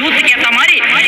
யூத்துக்கு ஏத்த மாதிரி சும்மா